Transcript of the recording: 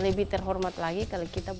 lebih terhormat lagi kalau kita